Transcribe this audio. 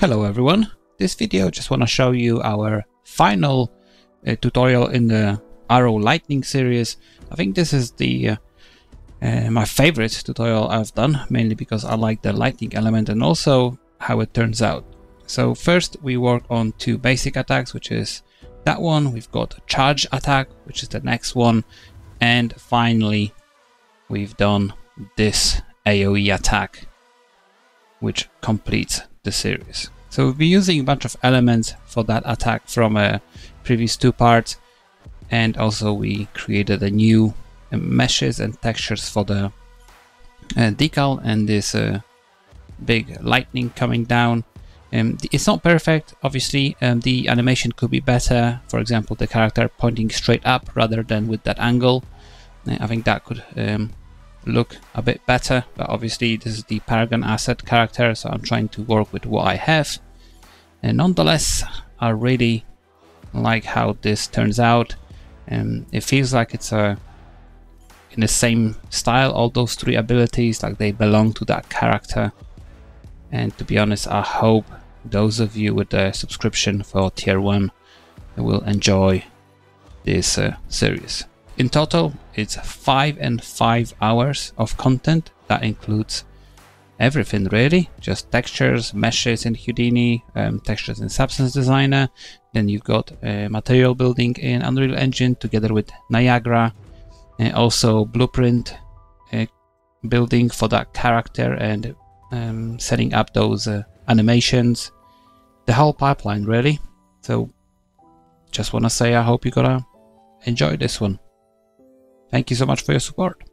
Hello everyone. This video just want to show you our final uh, tutorial in the Arrow Lightning series. I think this is the uh, uh, my favorite tutorial I've done, mainly because I like the lightning element and also how it turns out. So first we work on two basic attacks, which is that one. We've got charge attack, which is the next one. And finally, we've done this AoE attack, which completes the series. So we'll be using a bunch of elements for that attack from uh, previous two parts and also we created a new uh, meshes and textures for the uh, decal and this uh, big lightning coming down. Um, it's not perfect, obviously, um, the animation could be better, for example the character pointing straight up rather than with that angle. Uh, I think that could um, look a bit better but obviously this is the Paragon asset character so I'm trying to work with what I have. And nonetheless I really like how this turns out. And it feels like it's a in the same style all those three abilities like they belong to that character. And to be honest I hope those of you with a subscription for tier 1 will enjoy this uh, series. In total, it's five and five hours of content. That includes everything really, just textures, meshes in Houdini, um, textures in Substance Designer. Then you've got uh, material building in Unreal Engine together with Niagara. And also blueprint uh, building for that character and um, setting up those uh, animations. The whole pipeline really. So just want to say I hope you're gonna enjoy this one. Thank you so much for your support.